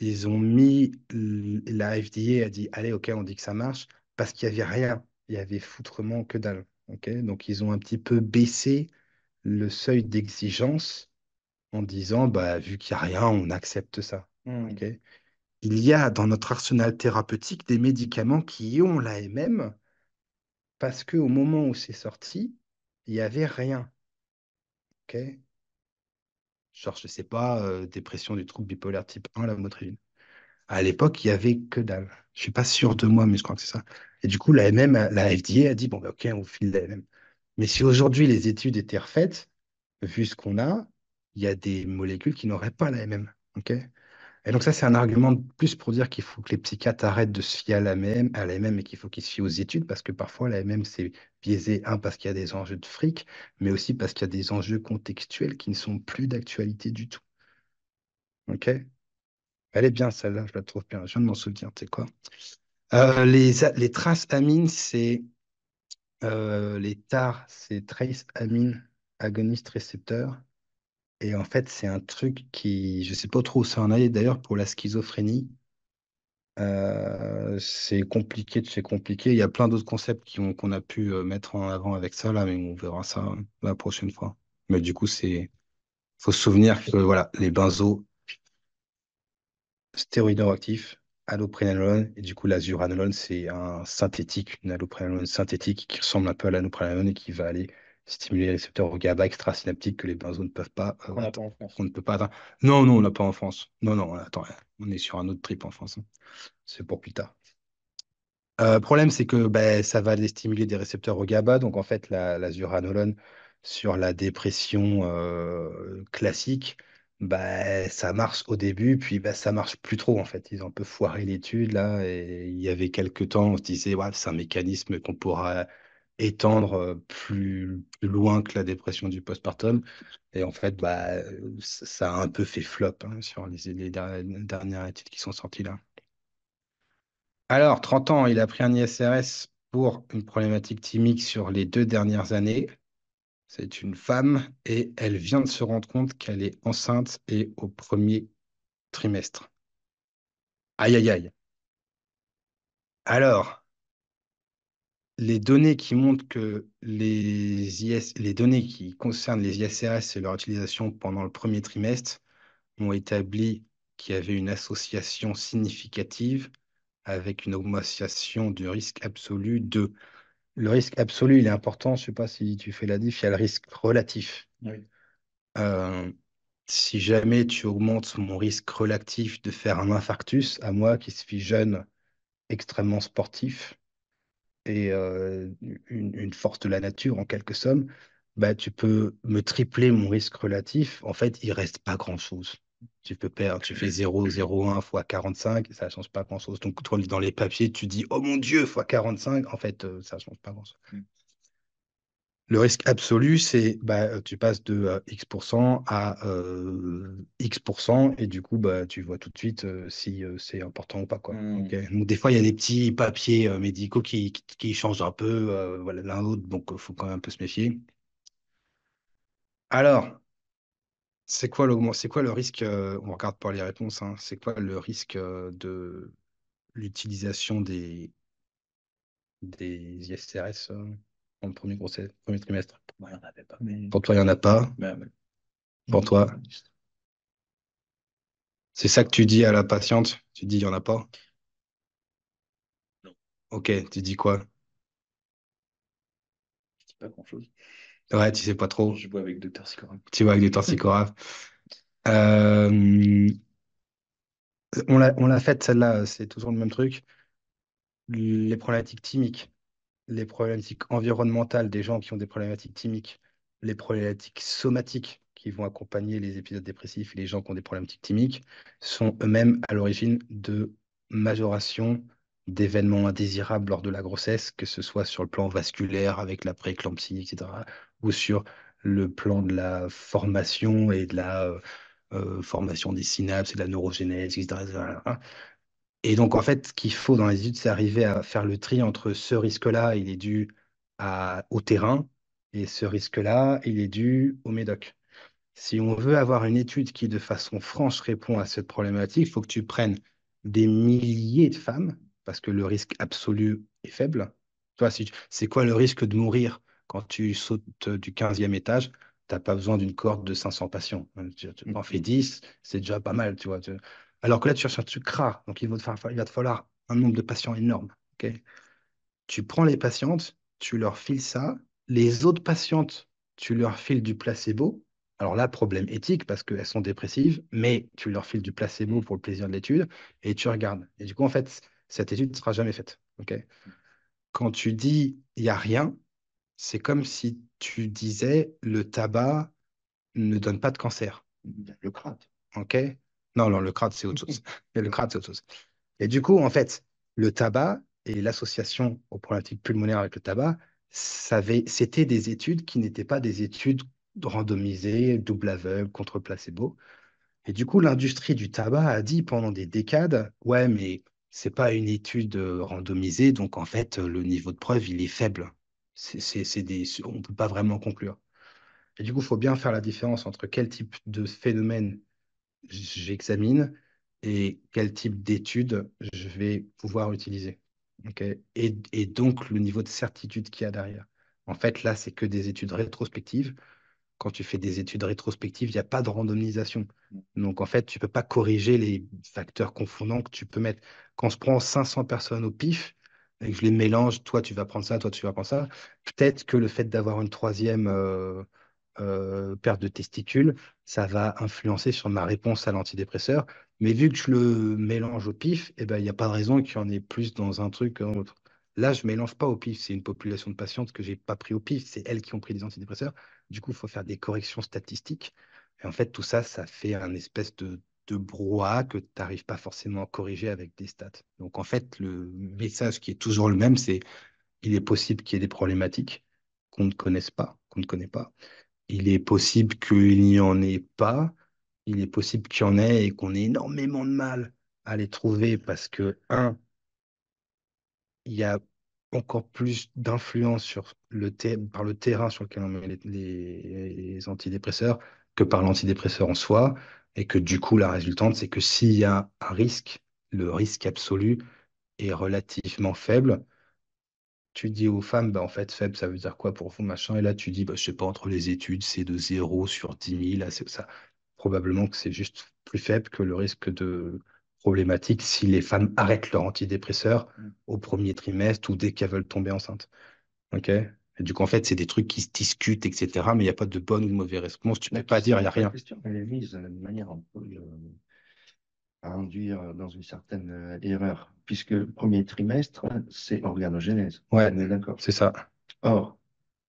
ils ont mis, la FDA a dit, allez, ok, on dit que ça marche, parce qu'il n'y avait rien. Il y avait foutrement que dalle. Donc, ils ont un petit peu baissé le seuil d'exigence en disant, bah, vu qu'il n'y a rien, on accepte ça. Ok? Il y a dans notre arsenal thérapeutique des médicaments qui ont l'AMM parce qu'au moment où c'est sorti, il n'y avait rien. Genre, je sais pas, euh, dépression du trouble bipolaire type 1, la motrine. À l'époque, il y avait que dalle. Je suis pas sûr de moi, mais je crois que c'est ça. Et du coup, la MM, a- la FDA a dit, bon, bah, ok, on file la MM. Mais si aujourd'hui les études étaient refaites, vu ce qu'on a, il y a des molécules qui n'auraient pas la MM. ok et donc ça, c'est un argument plus pour dire qu'il faut que les psychiatres arrêtent de se fier à la MM, à la et qu'il faut qu'ils se fient aux études, parce que parfois la MM, c'est biaisé, un, parce qu'il y a des enjeux de fric, mais aussi parce qu'il y a des enjeux contextuels qui ne sont plus d'actualité du tout. Ok? Elle est bien, celle-là, je la trouve bien. Je viens de m'en souvenir, tu sais quoi? Euh, les, les traces amines, c'est euh, les TAR, c'est Trace Amine Agonist Récepteur. Et en fait, c'est un truc qui, je sais pas trop où ça en est d'ailleurs pour la schizophrénie. Euh, c'est compliqué de chez compliqué. Il y a plein d'autres concepts qu'on a pu euh, mettre en avant avec ça, là, mais on verra ça euh, la prochaine fois. Mais du coup, c'est, faut se souvenir que voilà, les benzos, stéroïdes neuroactifs, alloprénolone, et du coup, la zuranolone, c'est un synthétique, une alloprénolone synthétique qui ressemble un peu à l'anopranolone et qui va aller stimuler les récepteurs au GABA extrasynaptiques que les benzos ne peuvent pas, euh, On France. qu'on ne peut pas atteindre. Non, non, on n'a pas en France. Non, non, attends, on est sur un autre trip en France. hein. C'est pour plus tard. Euh, problème, c'est que ben, ça va aller stimuler des récepteurs au GABA. Donc, en fait, la, la zuranolone sur la dépression euh, classique, ben, ça marche au début, puis ben, ça marche plus trop, en fait. Ils ont un peu foiré l'étude, là. Et il y avait quelques temps, on se disait, ouais, c'est un mécanisme qu'on pourra étendre euh, plus, loin que la dépression du postpartum. Et en fait, bah, ça a un peu fait flop hein, sur les, les dernières études qui sont sorties là. Alors, 30 ans, il a pris un ISRS pour une problématique thymique sur les deux dernières années. C'est une femme et elle vient de se rendre compte qu'elle est enceinte et au premier trimestre. Aïe, aïe, aïe. Alors, les données qui montrent que les IS, les données qui concernent les ISRS et leur utilisation pendant le premier trimestre ont établi qu'il y avait une association significative avec une augmentation du risque absolu de Le risque absolu, il est important. Je ne sais pas si tu fais la diff. Il y a le risque relatif. Oui. Euh, si jamais tu augmentes mon risque relatif de faire un infarctus, à moi qui suis jeune, extrêmement sportif et une, force de la nature en quelque somme, bah, tu peux me tripler mon risque relatif. En fait, il reste pas grand-chose. Tu peux perdre, tu fais 0,01 fois 45, ça ne change pas grand-chose. Donc, toi, dans les papiers, tu dis, oh mon Dieu, fois 45, en fait, ça ne change pas grand-chose. Le risque absolu, c'est bah, euh, tu passes de euh, X% à euh, X% et du coup, bah, tu vois tout de suite euh, si c'est important ou pas. Quoi. Mm. Ok. Donc, des fois, il y a des petits papiers médicaux qui, qui, qui changent un peu voilà, l'un l'autre, donc il faut quand même un peu se méfier. Alors, c'est quoi, l'augment- c'est quoi le risque On regarde pas les réponses. hein, c'est quoi le risque de l'utilisation des, des ISRS le premier, grossesse- premier trimestre Moi, il n'y en avait pas. Mais... Pour toi, il n'y en a pas. Bah. Pour toi C'est ça que tu dis à la patiente? Tu dis, il n'y en a pas? Non. Ok, tu dis quoi? Je dis pas grand-chose. Ouais, tu sais pas trop. Je bois avec Dr. Sikora. Tu vois avec des torsicographes. Euh, on l'a, on l'a faite, celle-là, c'est toujours le même truc. Les problématiques thymiques, les problématiques environnementales des gens qui ont des problématiques thymiques, les problématiques somatiques qui vont accompagner les épisodes dépressifs et les gens qui ont des problématiques thymiques sont eux-mêmes à l'origine de majoration d'événements indésirables lors de la grossesse, que ce soit sur le plan vasculaire avec la prééclampsie, etc., ou sur le plan de la formation et de la, euh, euh, formation des synapses et de la neurogénèse, etc. Et donc, en fait, ce qu'il faut dans les études, c'est arriver à faire le tri entre ce risque-là, il est dû à, au terrain, et ce risque-là, il est dû au médoc. Si on veut avoir une étude qui, de façon franche, répond à cette problématique, il faut que tu prennes des milliers de femmes, parce que le risque absolu est faible. Toi, si c'est quoi le risque de mourir quand tu sautes du 15e étage? Tu n'as pas besoin d'une cohorte de 500 patients. Tu, tu en fais 10, c'est déjà pas mal, tu vois. tu- Alors que là, tu cherches un truc rare, donc il va te falloir, il va te falloir un nombre de patients énorme. ok? Tu prends les patientes, tu leur files ça. Les autres patientes, tu leur files du placebo. Alors là, problème éthique parce qu'elles sont dépressives, mais tu leur files du placebo pour le plaisir de l'étude et tu regardes. Et du coup, en fait, cette étude ne sera jamais faite. ok? Quand tu dis il n'y a rien, c'est comme si tu disais le tabac ne donne pas de cancer. Le ok? Non, non, le crâne, c'est autre chose. Mais le crâne, c'est autre chose. Et du coup, en fait, le tabac et l'association aux problématiques pulmonaires avec le tabac, c'était des études qui n'étaient pas des études randomisées, double aveugle, contre placebo. Et du coup, l'industrie du tabac a dit pendant des décades, ouais, mais c'est pas une étude euh, randomisée, donc en fait, le niveau de preuve, il est faible. C'est, des, on peut pas vraiment conclure. Et du coup, il faut bien faire la différence entre quel type de phénomène j'examine et quel type d'études je vais pouvoir utiliser. ok et, et donc le niveau de certitude qu'il y a derrière. En fait, là, c'est que des études rétrospectives. Quand tu fais des études rétrospectives, il n'y a pas de randomisation. Donc, en fait, tu ne peux pas corriger les facteurs confondants que tu peux mettre. Quand je prends 500 personnes au pif et que je les mélange, toi, tu vas prendre ça, toi, tu vas prendre ça, peut-être que le fait d'avoir une troisième euh, euh, perte de testicules, ça va influencer sur ma réponse à l'antidépresseur. Mais vu que je le mélange au pif, eh ben, il n'y a pas de raison qu'il y en ait plus dans un truc que dans l'autre. Là, je ne mélange pas au pif. C'est une population de patientes que je n'ai pas pris au pif. C'est elles qui ont pris des antidépresseurs. Du coup, il faut faire des corrections statistiques. Et en fait, tout ça, ça fait un espèce de, de brouhaha que tu n'arrives pas forcément à corriger avec des stats. Donc, en fait, le message qui est toujours le même, c'est il est possible qu'il y ait des problématiques qu'on ne connaisse pas, qu'on ne connaît pas. Il est possible qu'il n'y en ait pas. Il est possible qu'il y en ait et qu'on ait énormément de mal à les trouver parce que, un, il y a encore plus d'influence sur le par le terrain sur lequel on met les- les antidépresseurs que par l'antidépresseur en soi. Et que du coup, la résultante, c'est que s'il y a un risque, le risque absolu est relativement faible tu dis aux femmes, bah, en fait, faible, ça veut dire quoi pour vous, machin? Et là, tu dis, bah, je sais pas, entre les études, c'est de zéro sur 10 000. Là, c'est ça. Probablement que c'est juste plus faible que le risque de problématique si les femmes arrêtent leur antidépresseur au premier trimestre ou dès qu'elles veulent tomber enceintes. OK? Et du coup, en fait, c'est des trucs qui se discutent, etc. Mais il n'y a pas de bonne ou de mauvaise réponse. Tu ne peux pas dire, il n'y a La rien. question, elle est mise de manière un peu euh, à induire dans une certaine euh, erreur, puisque le premier trimestre, c'est organogénèse. Ouais. On est d'accord. C'est ça. Or,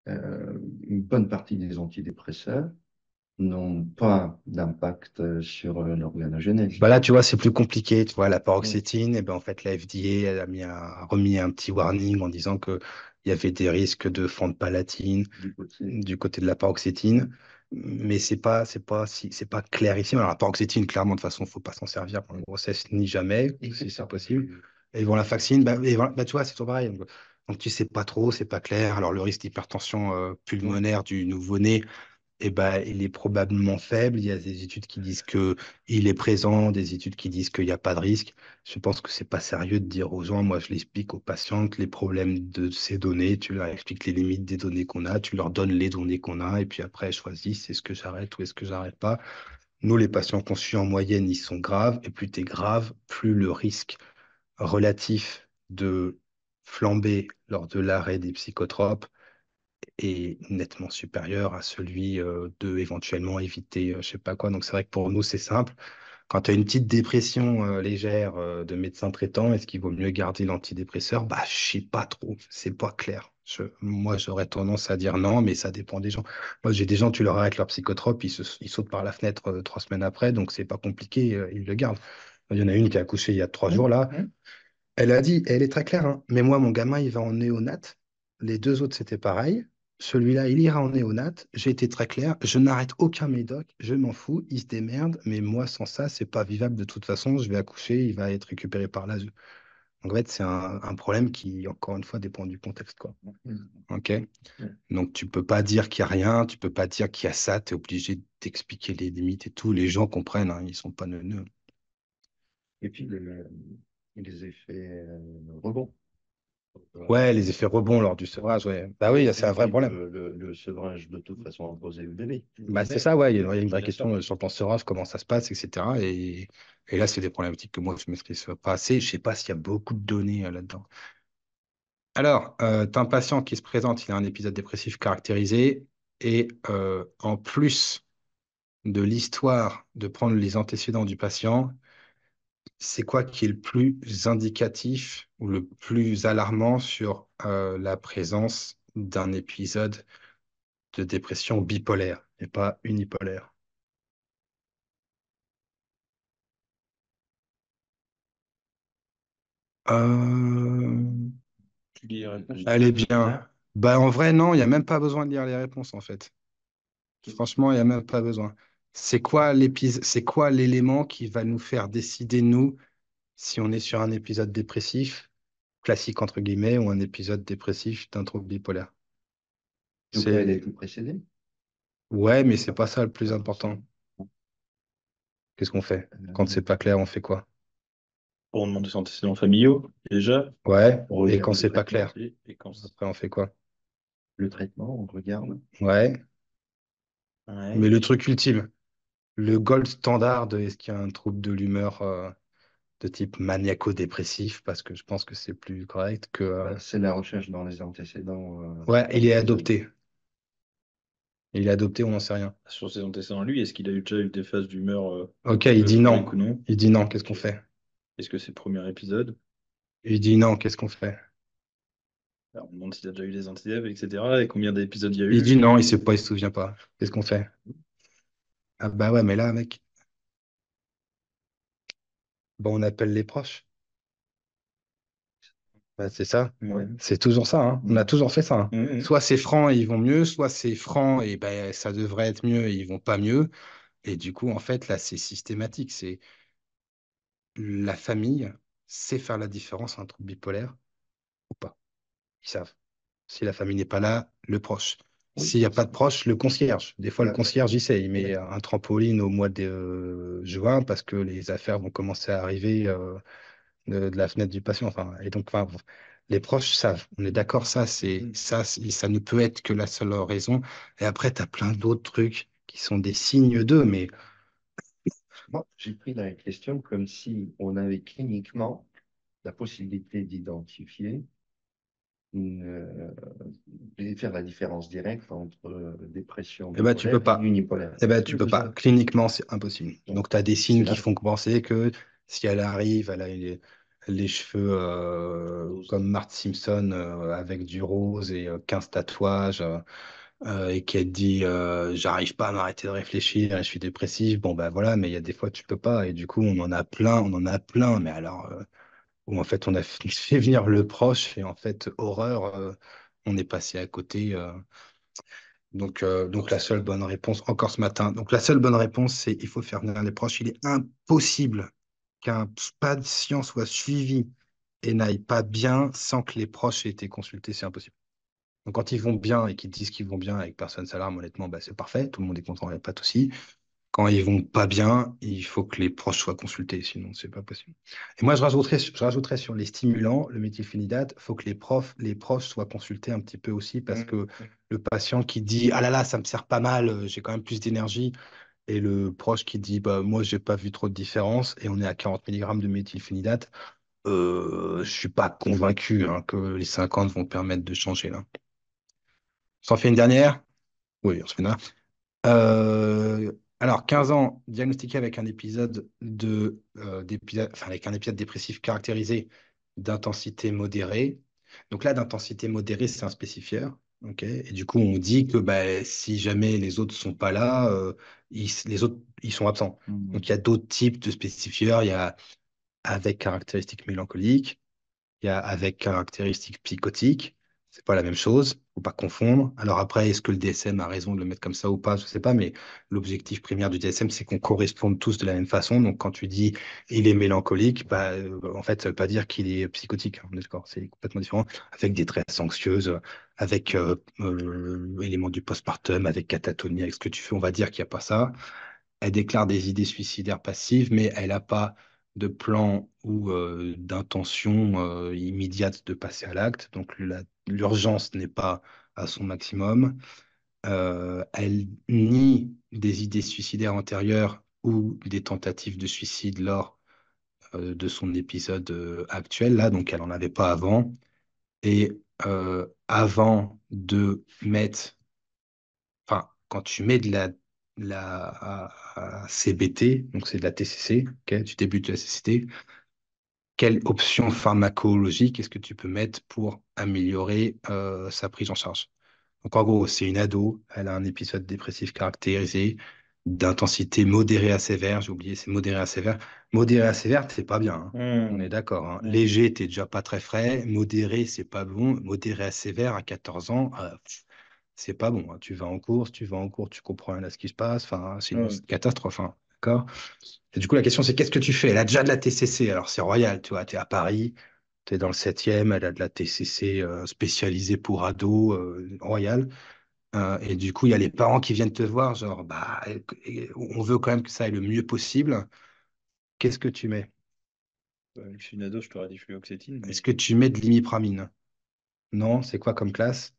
euh, une bonne partie des antidépresseurs n'ont pas d'impact euh, sur l'organogénèse. Bah là, tu vois, c'est plus compliqué. Tu vois, la paroxétine, et ben, en fait, la FDA elle a, mis un- a remis un petit warning en disant qu'il y avait des risques de fente palatine du côté- du côté de la paroxétine. Mais c'est pas, c'est pas, si, c'est pas clair ici. Alors, la paroxétine, clairement, de toute façon, faut pas s'en servir pour une grossesse, ni jamais, si c'est possible. Et bon, la vaccine, bah, et voilà, bah, tu vois, c'est toujours pareil. Donc, donc, tu sais pas trop, c'est pas clair. Alors, le risque d'hypertension euh, pulmonaire du nouveau-né, eh ben, il est probablement faible. Il y a des études qui disent que il est présent, des études qui disent qu'il n'y a pas de risque. Je pense que c'est pas sérieux de dire aux gens, moi je l'explique aux patientes les problèmes de ces données, tu leur expliques les limites des données qu'on a, tu leur donnes les données qu'on a, et puis après choisissent est-ce que j'arrête ou est-ce que j'arrête pas. Nous, les patients qu'on suit en moyenne, ils sont graves, et plus tu es grave, plus le risque relatif de flamber lors de l'arrêt des psychotropes est nettement supérieur à celui de éventuellement éviter, je sais pas quoi. Donc c'est vrai que pour nous, c'est simple. Quand tu as une petite dépression légère de médecin traitant, est-ce qu'il vaut mieux garder l'antidépresseur? Bah, je sais pas trop, c'est pas clair. Je- moi, j'aurais tendance à dire non, mais ça dépend des gens. Moi, j'ai des gens, tu leur arrêtes leur psychotrope, ils, se- ils sautent par la fenêtre euh, trois semaines après, donc c'est pas compliqué, euh, ils le gardent. Il y en a une qui a accouché il y a trois jours là. Mmh. Elle a dit, elle est très claire, hein, mais moi, mon gamin, il va en néonat. Les deux autres, c'était pareil. Celui-là, il ira en néonat. J'ai été très clair. Je n'arrête aucun médoc. Je m'en fous. Il se démerde. Mais moi, sans ça, c'est pas vivable de toute façon. Je vais accoucher. Il va être récupéré par l'ASE. En fait, c'est un, un problème qui, encore une fois, dépend du contexte, quoi. Mhm. OK? Donc, tu peux pas dire qu'il n'y a rien. Tu peux pas dire qu'il y a ça. Tu es obligé d'expliquer les limites et tout. Les gens comprennent. Hein, ils sont pas neuneux. Et puis les, les effets euh, rebonds. Ouais, les effets rebonds lors du sevrage, ouais. Bah oui, c'est un vrai problème. Le, le- le sevrage, de toute façon, imposé au bébé. Bah, c'est ça, ouais. Il y a une vraie question euh, sur le plan sevrage, comment ça se passe, etc. Et, et là, c'est des problématiques que moi, je ne maîtrise pas assez. Je ne sais pas s'il y a beaucoup de données euh, là-dedans. Alors, euh, tu as un patient qui se présente, il a un épisode dépressif caractérisé. Et euh, en plus de l'histoire de prendre les antécédents du patient, c'est quoi qui est le plus indicatif ou le plus alarmant sur euh, la présence d'un épisode de dépression bipolaire et pas unipolaire? Euh. Elle est bien. Bah, en vrai, non, il n'y a même pas besoin de lire les réponses, en fait. Franchement, il n'y a même pas besoin. C'est quoi l'épis- c'est quoi l'élément qui va nous faire décider, nous, si on est sur un épisode dépressif, classique entre guillemets, ou un épisode dépressif d'un trouble bipolaire? C'est... plus précédée. Ouais, mais c'est pas ça le plus important. Qu'est-ce qu'on fait? Quand c'est pas clair, on fait quoi? On demande des antécédents familiaux, déjà. Ouais, On et quand c'est pas clair, Et quand... après on fait quoi? Le traitement, on regarde. Ouais, Ouais. mais le truc ultime, le gold standard de est-ce qu'il y a un trouble de l'humeur euh, de type maniaco-dépressif, parce que je pense que c'est plus correct que... euh, Bah, C'est la recherche dans les antécédents. euh, Ouais, il est adopté. Il est adopté, on n'en sait rien. Sur ses antécédents, lui, est-ce qu'il a eu déjà eu des phases d'humeur euh, Ok, il dit non. euphoriques ou non? Il dit non, qu'est-ce qu'on fait? Est-ce que c'est le premier épisode? Il dit non, qu'est-ce qu'on fait? Alors, on demande s'il a déjà eu des antidépresseurs, etc. Et combien d'épisodes il y a eu? Il dit non, il sait pas, il se souvient pas. Qu'est-ce qu'on fait? Ah bah ouais, mais là, mec, bon, on appelle les proches. Bah, c'est ça. Ouais. C'est toujours ça, hein. On a toujours fait ça. hein. Mhm. Soit c'est franc et ils vont mieux, soit c'est franc et ben ça devrait être mieux et ils vont pas mieux. Et du coup, en fait, là, c'est systématique. C'est la famille sait faire la différence entre bipolaire ou pas. Ils savent. Si la famille n'est pas là, le proche. S'il n'y a pas de proche, le concierge. Des fois, le concierge, il sait, il met un trampoline au mois de euh, juin parce que les affaires vont commencer à arriver euh, de, de la fenêtre du patient. Enfin, et donc, enfin, les proches savent. On est d'accord, ça, c'est ça, c'est- ça ne peut être que la seule raison. Et après, tu as plein d'autres trucs qui sont des signes d'eux, mais Moi, j'ai pris la question comme si on avait cliniquement la possibilité d'identifier et faire la différence directe entre euh, dépression Eh ben, tu peux pas. et unipolaire. Eh ben, tu peux pas. Cliniquement, c'est impossible. Donc, tu as des signes qui font penser que si elle arrive, elle a les, les cheveux euh, comme Marthe Simpson euh, avec du rose et euh, 15 tatouages euh, euh, et qu'elle dit euh, j'arrive pas à m'arrêter de réfléchir et je suis dépressif. Bon, ben voilà, mais il y a des fois, tu peux pas. Et du coup, on en a plein, on en a plein. Mais alors, euh, où en fait, on a fait venir le proche et en fait, horreur, euh, on est passé à côté. euh, donc, euh, donc la seule bonne réponse, encore ce matin, donc la seule bonne réponse, c'est il faut faire venir les proches. Il est impossible qu'un patient soit suivi et n'aille pas bien sans que les proches aient été consultés, c'est impossible. Donc quand ils vont bien et qu'ils disent qu'ils vont bien et que personne s'alarme, honnêtement, bah, c'est parfait, tout le monde est content, il n'y a pas de souci. Quand ils vont pas bien, il faut que les proches soient consultés, sinon c'est pas possible. Et moi, je rajouterais, je rajouterais sur les stimulants, le méthylphénidate, il faut que les profs, les proches soient consultés un petit peu aussi parce Mhm. que le patient qui dit ah là là ça me sert pas mal euh, j'ai quand même plus d'énergie et le proche qui dit bah moi j'ai pas vu trop de différence et on est à 40 mg de méthylphénidate euh, je suis pas convaincu hein, que les 50 vont permettre de changer là on s'en fait une dernière? Oui on se fait une dernière. Euh, alors 15 ans diagnostiqué avec un épisode de euh, enfin avec un épisode dépressif caractérisé d'intensité modérée donc là d'intensité modérée c'est un spécifieur Et du coup, on dit que bah, si jamais les autres sont pas là, euh, ils- les autres ils sont absents. Mhm. Donc il y a d'autres types de spécifieurs. Il y a avec caractéristiques mélancoliques, il y a avec caractéristiques psychotiques, C'est pas la même chose, faut pas confondre. Alors après, est-ce que le DSM a raison de le mettre comme ça ou pas? Je sais pas, mais l'objectif primaire du DSM, c'est qu'on corresponde tous de la même façon. Donc quand tu dis il est mélancolique, bah, euh, en fait, ça veut pas dire qu'il est psychotique. hein, d'accord, c'est complètement différent. Avec des traits anxieuses, avec euh, euh, éléments du postpartum, avec catatonie, avec ce que tu fais, on va dire qu'il n'y a pas ça. Elle déclare des idées suicidaires passives, mais elle n'a pas de plan ou euh, d'intention euh, immédiate de passer à l'acte. Donc l'urgence n'est pas à son maximum. Euh, elle nie des idées suicidaires antérieures ou des tentatives de suicide lors de son épisode actuel, là, donc elle n'en avait pas avant. Et avant de mettre, enfin, quand tu mets de la, la CBT, donc c'est de la TCC, tu débutes de la CCT, quelle option pharmacologique est-ce que tu peux mettre pour améliorer euh, sa prise en charge? Donc, en gros, c'est une ado, elle a un épisode dépressif caractérisé d'intensité modérée à sévère. J'ai oublié, c'est modéré à sévère. Modéré à sévère, c'est pas bien. hein. On est d'accord. hein. Mm. Léger, t'es déjà pas très frais. Modéré, c'est pas bon. Modéré à sévère, à 14 ans, euh, pff, c'est pas bon. hein. Tu vas en course, tu vas en cours, tu comprends rien à ce qui se passe. Enfin, c'est une Ouais. catastrophe. hein. D'accord? Et du coup, la question, c'est qu'est-ce que tu fais? Elle a déjà de la TCC. Alors, c'est royal, tu vois. Tu es à Paris, tu es dans le 7e, elle a de la TCC euh, spécialisée pour ados, euh, royal. Euh, et du coup, il y a les parents qui viennent te voir, genre, bah, euh, on veut quand même que ça aille le mieux possible. Qu'est-ce que tu mets? Ouais, Je suis une ado, je t'aurais dit fluoxétine. mais, Est-ce que tu mets de l'imipramine? Non, c'est quoi comme classe?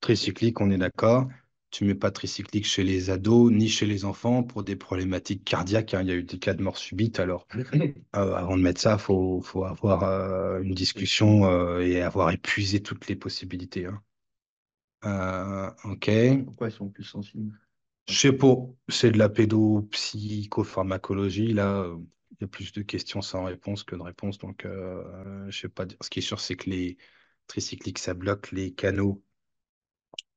Tricyclique, on est d'accord. Tu mets pas tricyclique chez les ados ni chez les enfants pour des problématiques cardiaques. hein. Il y a eu des cas de mort subite. Alors, euh, avant de mettre ça, faut, faut avoir euh, une discussion euh, et avoir épuisé toutes les possibilités. hein. Euh, ok. Pourquoi ils sont plus sensibles? Je sais pas, c'est de la pédopsychopharmacologie. Là, euh, il y a plus de questions sans réponse que de réponses. Donc, euh, je sais pas dire. Ce qui est sûr, c'est que les tricycliques, ça bloque les canaux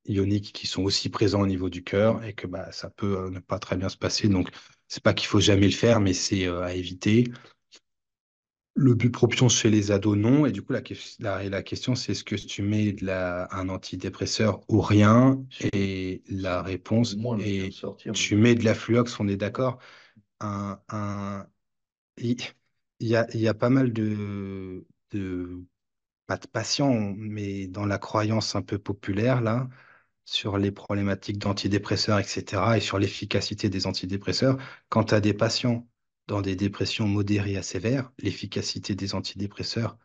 ioniques qui sont aussi présents au niveau du cœur et que bah, ça peut euh, ne pas très bien se passer. Donc, c'est pas qu'il faut jamais le faire, mais c'est euh, à éviter. Le bupropion chez les ados, non. Et du coup, la, la, la question, c'est est-ce que tu mets de la, un antidépresseur ou rien? Et la réponse faire est sortir. tu mets de la fluox, on est d'accord. Un, un, il il y a, il y a pas mal de, de, pas de patients, mais dans la croyance un peu populaire, là, sur les problématiques d'antidépresseurs, etc., et sur l'efficacité des antidépresseurs. Quand tu as des patients dans des dépressions modérées à sévères, l'efficacité des antidépresseurs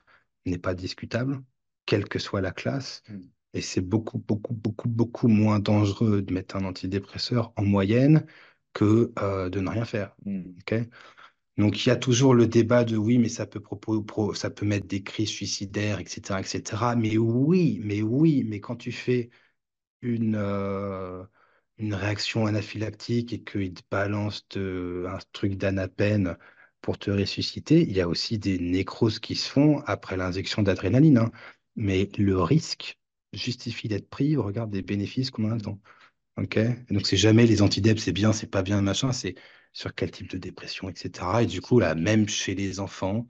n'est pas discutable, quelle que soit la classe. Mm. Et c'est beaucoup, beaucoup, beaucoup, beaucoup moins dangereux de mettre un antidépresseur en moyenne que euh, de ne rien faire. hmm. ok? Donc, il y a toujours le débat de oui, mais ça peut, pro- ça peut mettre des crises suicidaires, etc., etc. Mais oui, mais oui, mais quand tu fais une, euh, une réaction anaphylactique et qu'il te balance un truc d'anapène pour te ressusciter, il y a aussi des nécroses qui se font après l'injection d'adrénaline. hein. Mais le risque justifie d'être pris au regard des bénéfices qu'on en attend. Ok? Donc, c'est jamais les antidep, c'est bien, c'est pas bien, machin, c'est sur quel type de dépression, etc. Et du coup, là, même chez les enfants,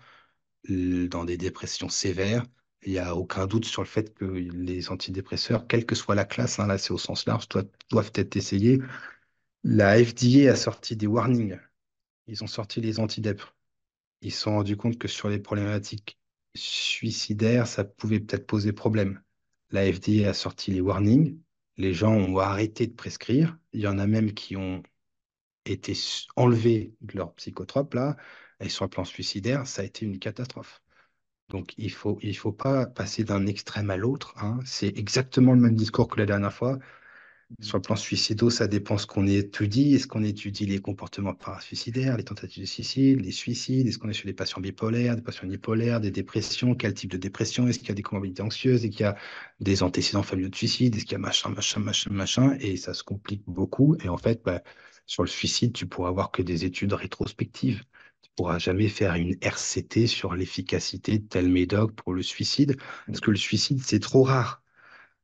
dans des dépressions sévères, il n'y a aucun doute sur le fait que les antidépresseurs, quelle que soit la classe, hein, là c'est au sens large, doivent, être essayés. La FDA a sorti des warnings. Ils ont sorti les antidep. Ils se sont rendus compte que sur les problématiques suicidaires, ça pouvait peut-être poser problème. La FDA a sorti les warnings. Les gens ont arrêté de prescrire. Il y en a même qui ont été enlevés de leur psychotrope, là, et sur le plan suicidaire, ça a été une catastrophe. Donc, il faut, il faut pas passer d'un extrême à l'autre. hein. C'est exactement le même discours que la dernière fois. Sur le plan suicido, ça dépend ce qu'on étudie. Est-ce qu'on étudie les comportements parasuicidaires, les tentatives de suicide, les suicides? Est-ce qu'on est sur des patients bipolaires, des patients unipolaires, des dépressions? Quel type de dépression? Est-ce qu'il y a des comorbidités anxieuses? Est-ce qu'il y a des antécédents familiaux de suicide? Est-ce qu'il y a machin, machin, machin, machin? Et ça se complique beaucoup. Et en fait, bah, sur le suicide, tu pourras avoir que des études rétrospectives. Tu pourras jamais faire une RCT sur l'efficacité de tel médoc pour le suicide, parce que le suicide, c'est trop rare.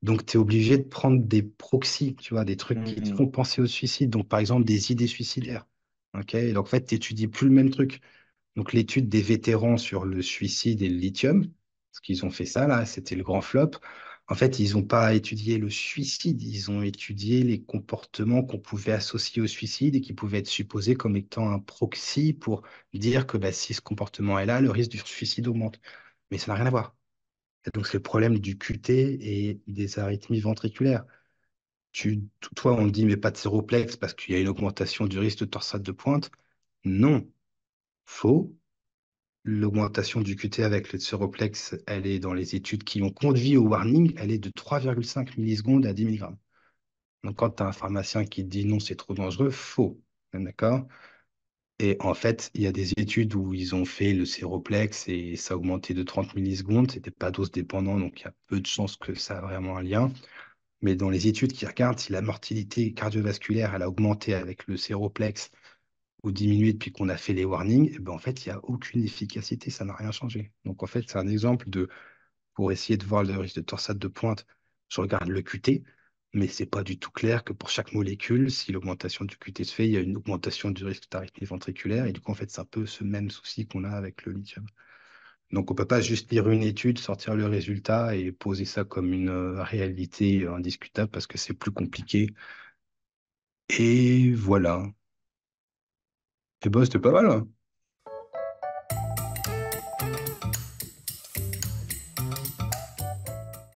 Donc, tu es obligé de prendre des proxys, tu vois, des trucs qui te font penser au suicide. Donc, par exemple, des idées suicidaires. Donc, en fait, tu n'étudies plus le même truc. Donc, l'étude des vétérans sur le suicide et le lithium, Parce qu'ils ont fait ça, là, c'était le grand flop. En fait, ils n'ont pas étudié le suicide, ils ont étudié les comportements qu'on pouvait associer au suicide et qui pouvaient être supposés comme étant un proxy pour dire que bah, si ce comportement est là, le risque du suicide augmente. Mais ça n'a rien à voir. Donc, c'est le problème du QT et des arythmies ventriculaires. Tu, toi, on dit, mais pas de séroplex parce qu'il y a une augmentation du risque de torsade de pointe. Non, faux. L'augmentation du QT avec le séroplex, elle est dans les études qui ont conduit au warning, elle est de 3,5 millisecondes à 10 mg. Donc, quand tu as un pharmacien qui te dit non, c'est trop dangereux, faux. D'accord? Et en fait, il y a des études où ils ont fait le séroplex et ça a augmenté de 30 millisecondes. C'était pas dose dépendant, donc il y a peu de chances que ça a vraiment un lien. Mais dans les études qui regardent si la mortalité cardiovasculaire elle a augmenté avec le séroplex ou diminué depuis qu'on a fait les warnings, et ben en fait, il n'y a aucune efficacité, ça n'a rien changé. Donc en fait, c'est un exemple de, pour essayer de voir le risque de torsade de pointe, je regarde le QT, mais c'est pas du tout clair que pour chaque molécule, si l'augmentation du QT se fait, il y a une augmentation du risque d'arythmie ventriculaire. Et du coup, en fait, c'est un peu ce même souci qu'on a avec le lithium. Donc, on peut pas juste lire une étude, sortir le résultat et poser ça comme une euh, réalité indiscutable parce que c'est plus compliqué. Et voilà. C'était pas mal. hein.